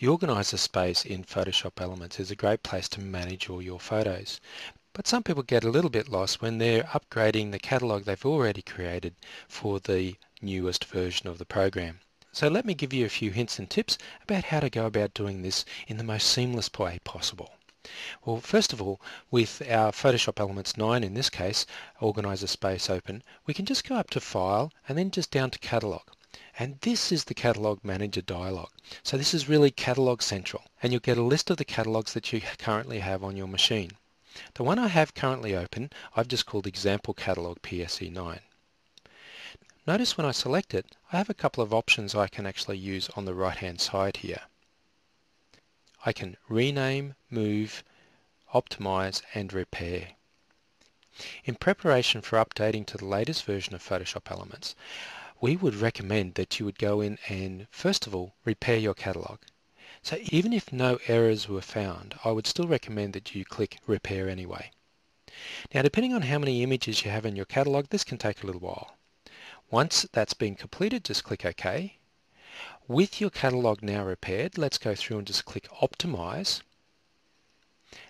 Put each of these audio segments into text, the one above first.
The organizer space in Photoshop Elements is a great place to manage all your photos. But some people get a little bit lost when they're upgrading the catalog they've already created for the newest version of the program. So let me give you a few hints and tips about how to go about doing this in the most seamless way possible. Well, first of all, with our Photoshop Elements 9 in this case, Organizer Space open, we can just go up to File and then just down to Catalog. And this is the Catalog Manager dialog. So this is really Catalog Central, and you'll get a list of the catalogs that you currently have on your machine. The one I have currently open, I've just called Example Catalog PSE9. Notice when I select it, I have a couple of options I can actually use on the right hand side here. I can rename, move, optimize and repair. In preparation for updating to the latest version of Photoshop Elements, we would recommend that you would go in and first of all repair your catalog. So even if no errors were found, I would still recommend that you click Repair anyway. Now depending on how many images you have in your catalog, this can take a little while. Once that's been completed, just click OK. With your catalog now repaired, let's go through and just click Optimize.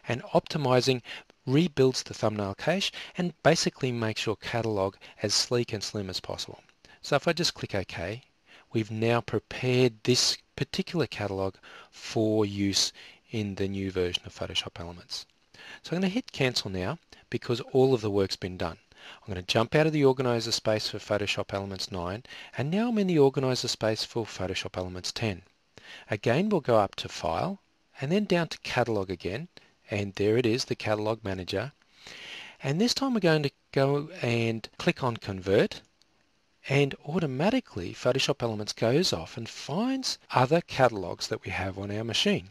And optimizing rebuilds the thumbnail cache and basically makes your catalog as sleek and slim as possible. So if I just click OK, we've now prepared this particular catalog for use in the new version of Photoshop Elements. So I'm going to hit cancel now because all of the work's been done. I'm going to jump out of the organizer space for Photoshop Elements 9 and now I'm in the organizer space for Photoshop Elements 10. Again we'll go up to File and then down to Catalog again and there it is the Catalog Manager and this time we're going to go and click on Convert and automatically Photoshop Elements goes off and finds other catalogs that we have on our machine.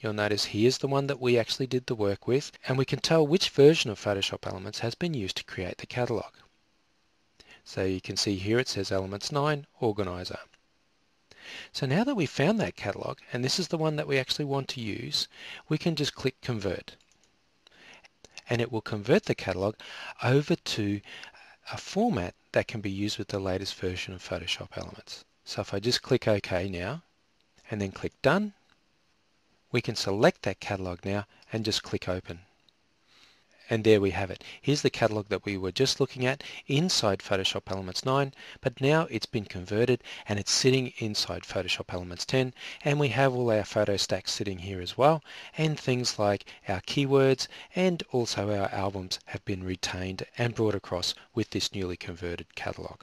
You'll notice here's the one that we actually did the work with and we can tell which version of Photoshop Elements has been used to create the catalog. So you can see here it says Elements 9 Organizer. So now that we've found that catalog and this is the one that we actually want to use, we can just click Convert and it will convert the catalog over to a format that can be used with the latest version of Photoshop Elements. So if I just click OK now and then click Done, we can select that catalog now and just click Open. And there we have it. Here's the catalog that we were just looking at inside Photoshop Elements 9, but now it's been converted and it's sitting inside Photoshop Elements 10, and we have all our photo stacks sitting here as well, and things like our keywords and also our albums have been retained and brought across with this newly converted catalog.